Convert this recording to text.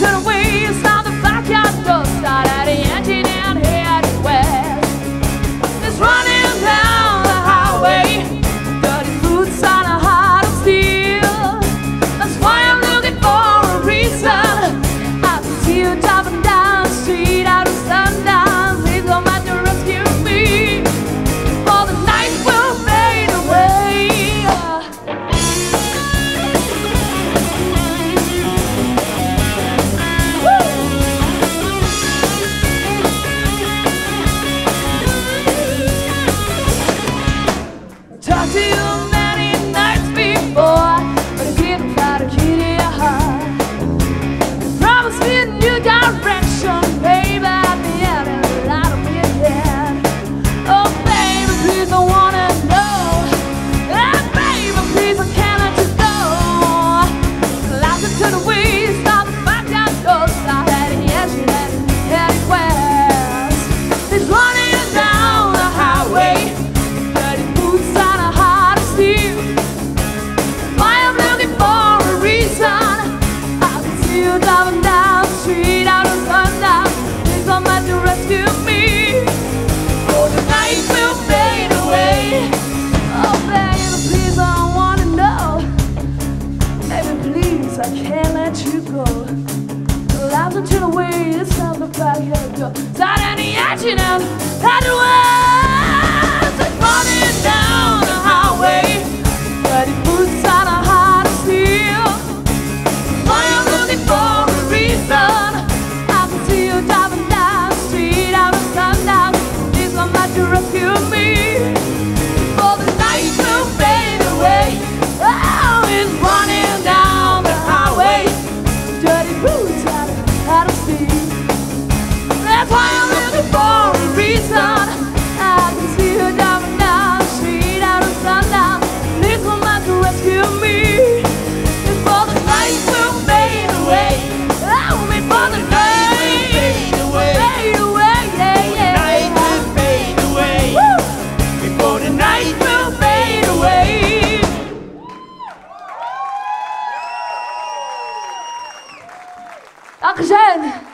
turn away. you driving down the street out of. Please come back to rescue me. The night will fade away. Oh, baby, please, I wanna know. Baby, please, I can't let you go. Until the way it's time to back up. Go. Start any action out, out the. Dankeschön.